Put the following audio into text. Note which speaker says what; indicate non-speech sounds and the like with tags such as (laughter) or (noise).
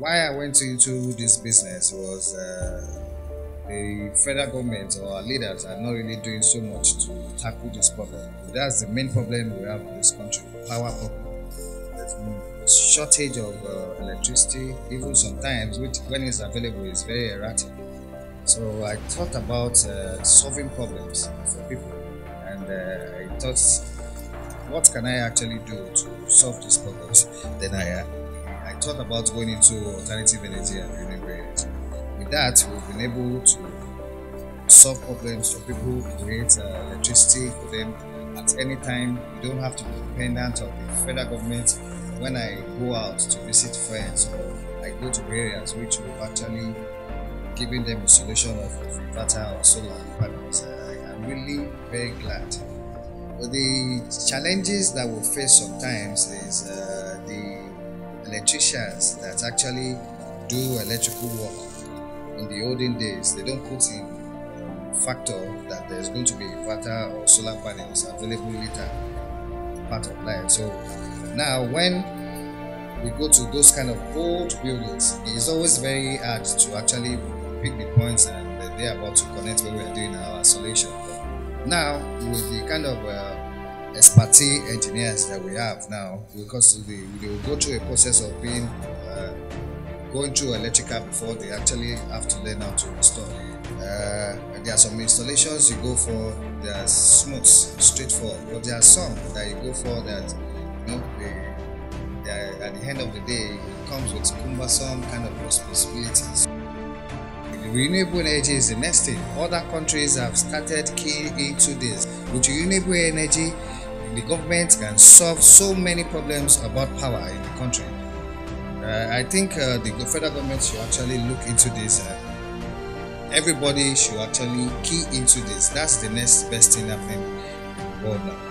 Speaker 1: went into this business was uh, the federal government or our leaders are not really doing so much to tackle this problem. That's the main problem we have in this country: power problem. There's shortage of uh, electricity, even sometimes, which when it's available is very erratic. So I thought about uh, solving problems for people, and uh, I thought, what can I actually do to solve these problems? (laughs) Then I I thought about going into alternative energy and renewable energy. With that, we've been able to solve problems for people, create uh, electricity for them at any time. You don't have to be dependent on the federal government. When I go out to visit friends or I go to areas which will actually giving them a solution of inverter or solar panels, uh, I'm really very glad. But the challenges that we face sometimes is uh, the electricians that actually do electrical work in the olden days. They don't put in factor that there's going to be inverter or solar panels available later part of life. So now when we go to those kind of old buildings, it's always very hard to actually pick the points and they're about to connect when we're doing our isolation. Now with the kind of uh, expertise engineers that we have now, because they, they will go through a process of being uh, going through electrical before they actually have to learn how to install. Uh, there are some installations you go for they are smooth, straightforward, but there are some that you go for that you know they, they at the end of the day it comes with cumbersome kind of responsibilities. Renewable energy is the next thing. Other countries have started keying into this. With renewable energy, the government can solve so many problems about power in the country. Uh, I think uh, the federal government should actually look into this. Uh, everybody should actually key into this. That's the next best thing happening in the world.